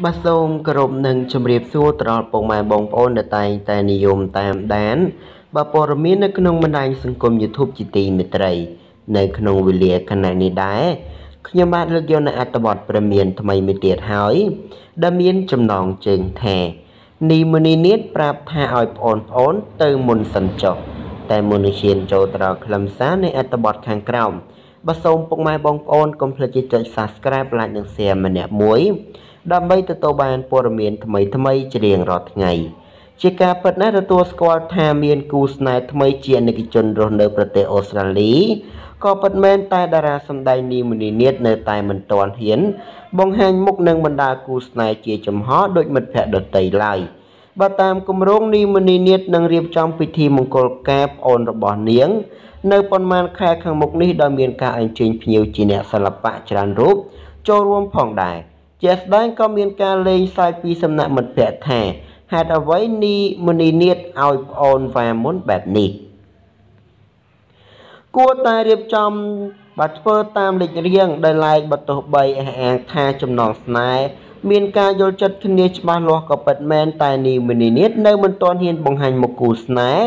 បាទសូមគោរពនឹងជម្រាបសួរទៅដល់ពុកម៉ែបងប្អូនដែលតែងតែនិយមតាមដានបាទព័ត៌មាននៅក្នុងបណ្ដាញសង្គម YouTube ជាទីមេត្រី នៅក្នុងវេលាខណៈនេះដែរខ្ញុំបាទលើកយកនៅអត្ថបទព្រមានថ្មីមួយទៀតហើយដែលមានចំណងជើងថានីមនីនៀតប្រាប់ថាឲ្យប្អូនប្អូនទៅមុនសិនចុះតែមុននឹងឈានចូលទៅដល់ខ្លឹមសារនៃអត្ថបទខាងក្រោមបាទសូមពុកម៉ែបងប្អូនកុំភ្លេចចុច Subscribe like និង Share ម្នាក់មួយ ដើម្បីទទួលបានព័ត៌មានថ្មីថ្មីជារៀងរាល់ថ្ងៃជាការពិតណាស់ទទួលស្គាល់ថាមានគូស្នេហ៍ថ្មីជានិកជនរស់នៅប្រទេសអូស្ត្រាលីក៏ពិតមែនតែតារាសម្ដែងនីមនីនាតនៅតែមិនទាន់ហ៊ាន បង្ហាញមុខនឹងបណ្ដាគូស្នេហ៍ជាចំហដោយមិត្តភ័ក្តិដទៃឡើយបើតាមគម្រោងនីមនីនាតនឹងរៀបចំពិធីមង្គលការប្អូនរបស់នាង នៅប៉ុន្មានខែខាងមុខនេះដោយមានការអញ្ជើញភ្ញៀវជាអ្នកសិល្បៈច្រើនរូបចូលរួមផងដែរ ជាស្ដែងក៏មានការលេងសើចពីសំណាក់មិត្តភ័ក្តិថាហេតុអ្វីនីមនីនាតឲ្យប្អូនវ៉ាមុនបែបនេះគួរតែរៀបចំបាទធ្វើតាមលេខរៀងដែលឡែកបទោះបីអះអាងថាចំណងស្នេហ៍មានការយល់ចិត្តគ្នាច្បាស់លាស់ក៏ពិតមែនតែនីមនីនាតនៅមិនទាន់ហ៊ានបង្ហាញមុខគូស្នេហ៍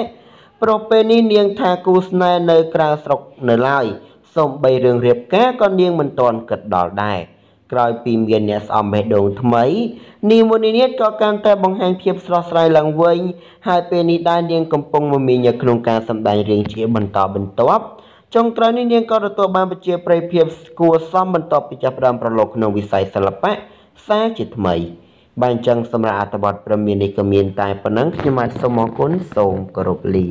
ព្រោះពេលនេះនាងថាគូស្នេហ៍នៅក្រៅស្រុកនៅឡើយសូម្បីរឿងរៀបការក៏នាងមិនទាន់គិតដល់ដែរ ក្រោយពីមានអ្នកស្អំបេះដូងថ្មីនីមួយនេះក៏កាន់តែបង្ហាញភាពស្រស់ស្រាយឡើងវិញហើយពេលនេះដែរនាងកំពុងមមាញនៅក្នុងការសម្ដែងរឿងជាបន្តបន្ទាប់ចុងក្រោយនេះនាងក៏ទទួលបានប្រជាប្រិយភាពគួរសមបន្ទាប់ពីចាប់ផ្ដើមប្រឡូកក្នុងវិស័យសិល្បៈសារជាថ្មីបាទអញ្ចឹងសម្រាប់អត្ថបទព្រមមាននេះក៏មានតែប៉ុណ្ណឹងខ្ញុំបាទសូមអរគុណសូមគោរពលា